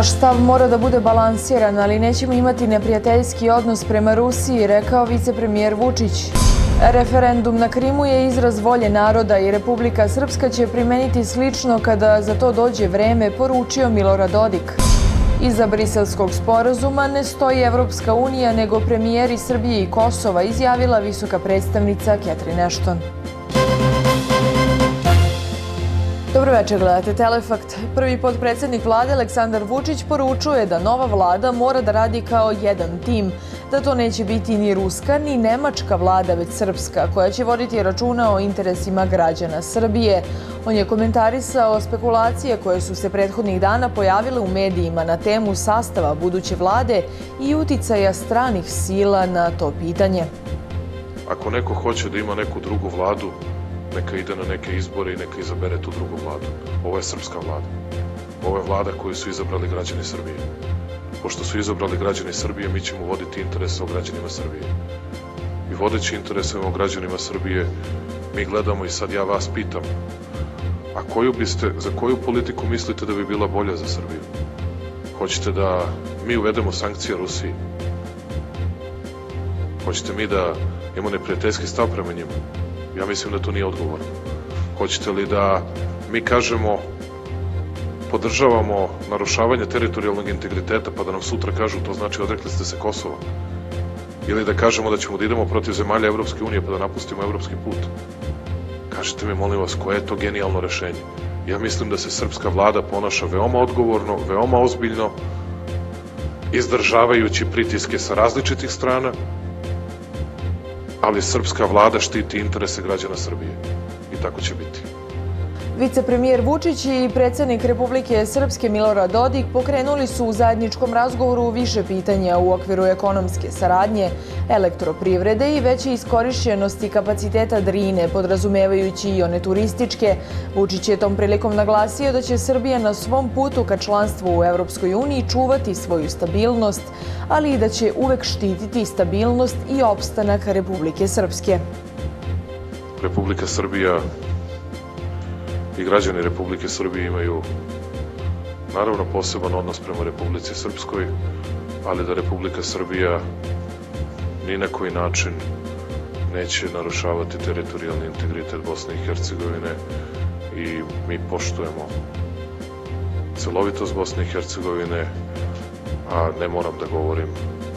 Naš stav mora da bude balansiran, ali nećemo imati neprijateljski odnos prema Rusiji, rekao vicepremijer Vučić. Referendum na Krimu je izraz volje naroda i Republika Srpska će primeniti slično kada za to dođe vreme, poručio Milorad Dodik. Iza briselskog sporazuma ne stoji Evropska unija, nego premijeri Srbije i Kosova, izjavila visoka predstavnica Catherine Ashton. Dobro večer, gledate Telefakt. Prvi podpredsednik vlade Aleksandar Vučić poručuje da nova vlada mora da radi kao jedan tim, da to neće biti ni ruska ni nemačka vlada, već srpska, koja će voditi računa o interesima građana Srbije. On je komentarisao spekulacije koje su se prethodnih dana pojavile u medijima na temu sastava buduće vlade i uticaja stranih sila na to pitanje. Ako neko hoće da ima neku drugu vladu, neka ide na neke izbore i neka izabere tu drugu vladu. Ovo je srpska vlada. Ovo je vlada koju su izabrali građani Srbije. Pošto su izabrali građani Srbije, mi ćemo voditi interese o građanima Srbije. I vodeći interese o građanima Srbije, mi gledamo i sad ja vas pitam, a koju biste, za koju politiku mislite da bi bila bolja za Srbiju? Hoćete da mi uvedemo sankcije Rusiji? Hoćete mi da imamo neprijateljski stav prema njima? Ja mislim da to nije odgovor. Hoćete li da mi kažemo podržavamo narušavanje teritorijalnog integriteta pa da nam sutra kažu to znači odrekli ste se Kosova? Ili da kažemo da ćemo da idemo protiv zemalja Evropske unije pa da napustimo evropski put? Kažite mi, molim vas, koje je to genijalno rešenje? Ja mislim da se srpska vlada ponaša veoma odgovorno, veoma ozbiljno, izdržavajući pritiske sa različitih strana, ali srpska vlada štiti interese građana Srbije. I tako će biti. Vicepremijer Vučić i predsednik Republike Srpske Milorad Dodik pokrenuli su u zajedničkom razgovoru više pitanja u okviru ekonomske saradnje, elektroprivrede i veće iskorišćenosti kapaciteta Drine, podrazumevajući i one turističke. Vučić je tom prilikom naglasio da će Srbija na svom putu ka članstvu u Evropskoj uniji čuvati svoju stabilnost, ali i da će uvek štititi stabilnost i opstanak Republike Srpske. Republika Srbija i građani Republike Srbije imaju naravno poseban odnos prema Republici Srpskoj, ali da Republika Srbija ni na koji način neće narušavati teritorijalni integritet Bosne i Hercegovine i mi poštujemo celovitost Bosne i Hercegovine, a ne moram da govorim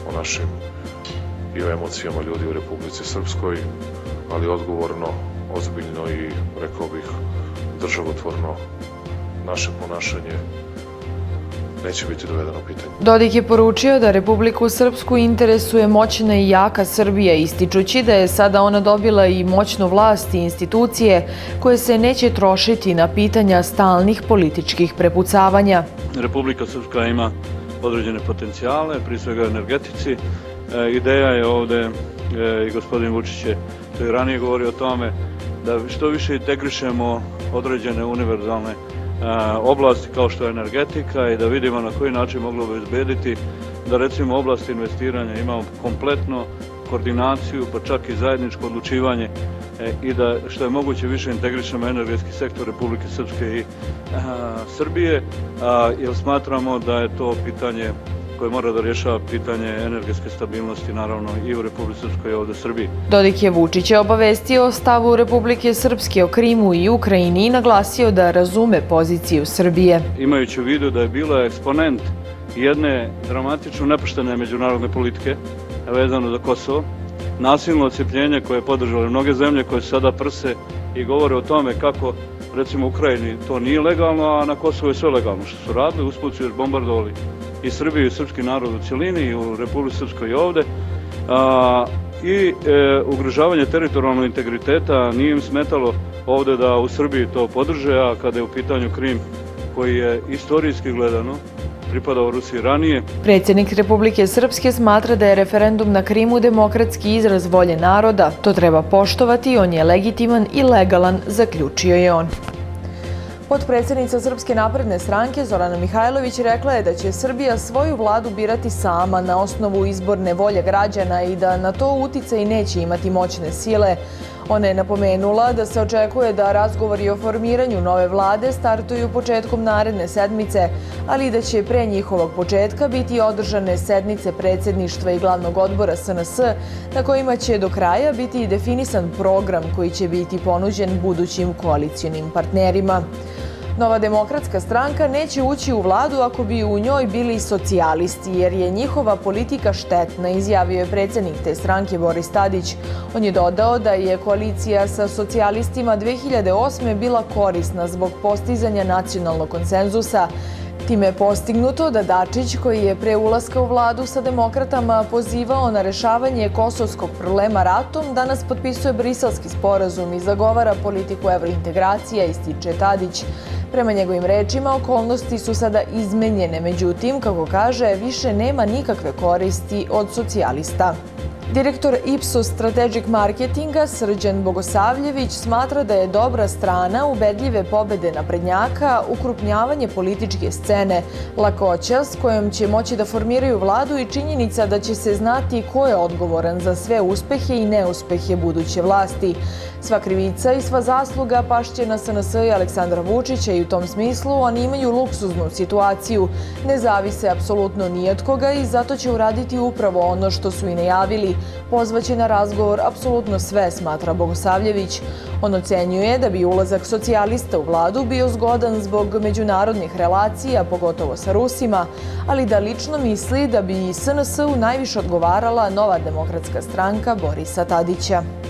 o našim i o emocijama ljudi u Republici Srpskoj, ali odgovorno, ozbiljno i, rekao bih, državotvorno naše ponašanje neće biti dovedeno u pitanje. Dodik je poručio da Republiku Srpsku interesuje moćna i jaka Srbija, ističući da je sada ona dobila i moćnu vlast i institucije koje se neće trošiti na pitanja stalnih političkih prepucavanja. Republika Srpska ima određene potencijale, pri svega energetici. E, ideja je ovde, e, i gospodin Vučić je to i ranije govorio o tome, da što više integrišemo određene univerzalne e, oblasti kao što je energetika i da vidimo na koji način moglo obezbediti da recimo oblast investiranja imamo kompletno koordinaciju, pa čak i zajedničko odlučivanje e, i da što je moguće više integrišemo energetski sektor Republike Srpske i a, Srbije, a, jer smatramo da je to pitanje koje mora da rješava pitanje energetske stabilnosti, naravno i u Republike Srpskoj i ovde Srbiji. Dodik je Vučića obavestio o stavu Republike Srpske o Krimu i Ukrajini i naglasio da razume poziciju Srbije. Imajući u vidu da je bila eksponent jedne dramatično nepoštene međunarodne politike vezano za Kosovo, nasilno ocijepljenje koje je podržale mnoge zemlje koje sada prse i govore o tome kako recimo u Ukrajini to nije legalno, a na Kosovo je sve legalno. Što su radili, usput su još bombardovali i Srbiju i srpski narod u cijelini i u Republike Srpskoj i ovde. A, I e, ugrožavanje teritorijalnog integriteta nije im smetalo ovde da u Srbiji to podrže, a kada je u pitanju Krim koji je istorijski gledano pripadao Rusiji ranije. Predsjednik Republike Srpske smatra da je referendum na Krimu demokratski izraz volje naroda. To treba poštovati, on je legitiman i legalan, zaključio je on. Podpredsednica Srpske napredne stranke Zorana Mihajlović rekla je da će Srbija svoju vladu birati sama na osnovu izborne volje građana i da na to uticaj neće imati moćne sile. Ona je napomenula da se očekuje da razgovori o formiranju nove vlade startuju početkom naredne sedmice, ali da će pre njihovog početka biti održane sednice predsedništva i glavnog odbora SNS, na kojima će do kraja biti definisan program koji će biti ponuđen budućim koalicijonim partnerima. Nova demokratska stranka neće ući u vladu ako bi u njoj bili socijalisti, jer je njihova politika štetna, izjavio je predsednik te stranke Boris Tadić. On je dodao da je koalicija sa socijalistima 2008. bila korisna zbog postizanja nacionalnog konsenzusa, Time je postignuto da Dačić, koji je pre ulaska u vladu sa demokratama pozivao na rešavanje kosovskog problema ratom, danas potpisuje briselski sporazum i zagovara politiku evrointegracija, ističe Tadić. Prema njegovim rečima, okolnosti su sada izmenjene, međutim, kako kaže, više nema nikakve koristi od socijalista. Direktor Ipsos Strategic Marketinga Srđan Bogosavljević smatra da je dobra strana ubedljive pobede naprednjaka ukrupnjavanje političke scene, lakoća s kojom će moći da formiraju vladu i činjenica da će se znati ko je odgovoran za sve uspehe i neuspehe buduće vlasti. Sva krivica i sva zasluga pašće na SNS i Aleksandra Vučića i u tom smislu oni imaju luksuznu situaciju, ne zavise apsolutno ni od koga i zato će uraditi upravo ono što su i najavili, pozvaće na razgovor apsolutno sve, smatra Bogosavljević. On ocenjuje da bi ulazak socijalista u vladu bio zgodan zbog međunarodnih relacija, pogotovo sa Rusima, ali da lično misli da bi SNS-u najviše odgovarala nova demokratska stranka Borisa Tadića.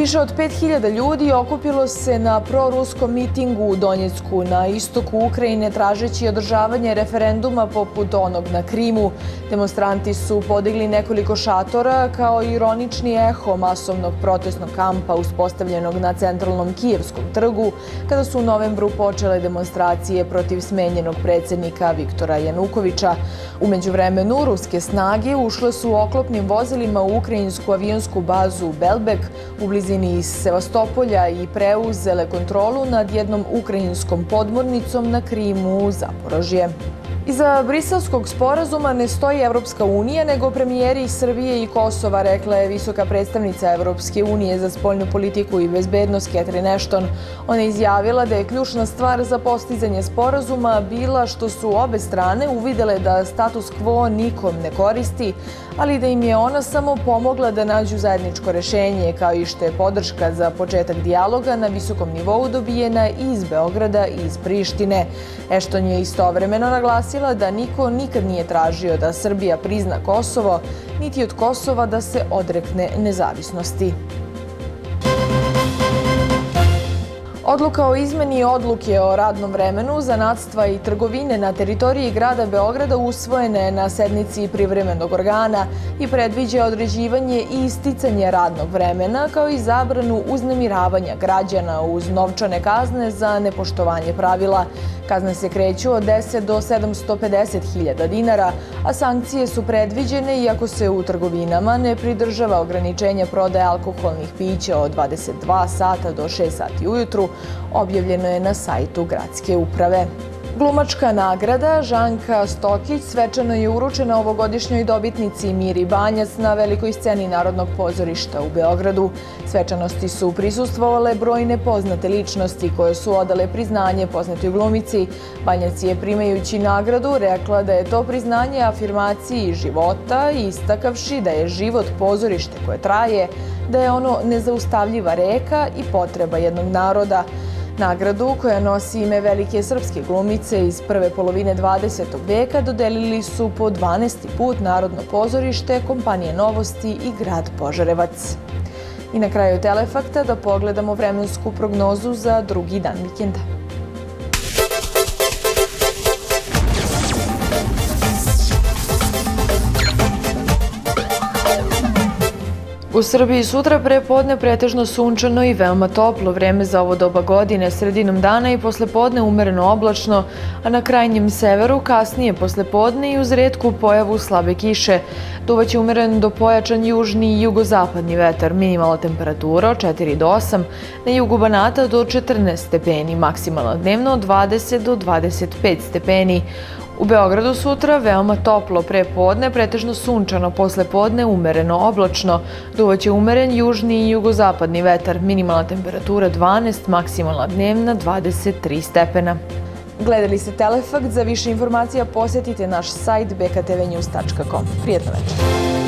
Više od 5000 ljudi okupilo se na proruskom mitingu u Donjecku na istoku Ukrajine tražeći održavanje referenduma poput onog na Krimu. Demonstranti su podigli nekoliko šatora kao ironični eho masovnog protestnog kampa uspostavljenog na centralnom Kijevskom trgu kada su u novembru počele demonstracije protiv smenjenog predsednika Viktora Janukovića. Umeđu vremenu, ruske snage ušle su oklopnim vozilima u ukrajinsku avionsku bazu Belbek u blizini blizini iz Sevastopolja i preuzele kontrolu nad jednom ukrajinskom podmornicom na Krimu Zaporožje. Iza briselskog sporazuma ne stoji Evropska unija, nego premijeri Srbije i Kosova, rekla je visoka predstavnica Evropske unije za spoljnu politiku i bezbednost Catherine Ashton. Ona je izjavila da je ključna stvar za postizanje sporazuma bila što su obe strane uvidele da status quo nikom ne koristi, ali da im je ona samo pomogla da nađu zajedničko rešenje, kao i što je podrška za početak dijaloga na visokom nivou dobijena i iz Beograda i iz Prištine. Ashton je istovremeno naglasila da niko nikad nije tražio da Srbija prizna Kosovo, niti od Kosova da se odrekne nezavisnosti. Odluka o izmeni odluke o radnom vremenu za nadstva i trgovine na teritoriji grada Beograda usvojene je na sednici privremenog organa i predviđa određivanje i isticanje radnog vremena kao i zabranu uznemiravanja građana uz novčane kazne za nepoštovanje pravila. Kazne se kreću od 10 do 750 hiljada dinara, a sankcije su predviđene iako se u trgovinama ne pridržava ograničenja prodaje alkoholnih pića od 22 sata do 6 sati ujutru, objavljeno je na sajtu gradske uprave. Glumačka nagrada Žanka Stokić svečano je uručena ovogodišnjoj dobitnici Miri Banjac na velikoj sceni Narodnog pozorišta u Beogradu. Svečanosti su prisustvovale brojne poznate ličnosti koje su odale priznanje poznatoj glumici. Banjac je primajući nagradu rekla da je to priznanje afirmaciji života istakavši da je život pozorište koje traje, da je ono nezaustavljiva reka i potreba jednog naroda. Nagradu, koja nosi ime velike srpske glumice iz prve polovine 20. veka, dodelili su po 12. put Narodno pozorište, kompanije Novosti i grad Požarevac. I na kraju Telefakta da pogledamo vremensku prognozu za drugi dan vikenda. U Srbiji sutra pre podne pretežno sunčano i veoma toplo vreme za ovo doba godine, sredinom dana i posle podne umereno oblačno, a na krajnjem severu kasnije posle podne i uz redku pojavu slabe kiše. Duvaće umeren do pojačan južni i jugozapadni vetar, minimalna temperatura od 4 do 8, na jugu Banata do 14 stepeni, maksimalno dnevno od 20 do 25 stepeni. U Beogradu sutra veoma toplo pre podne, pretežno sunčano, posle podne umereno oblačno, duvaće umeren južni i jugozapadni vetar, minimalna temperatura 12, maksimalna dnevna 23 stepena. Gledali ste Telefakt, za više informacija posetite naš sajt bktvnews.com. Prijetno večer.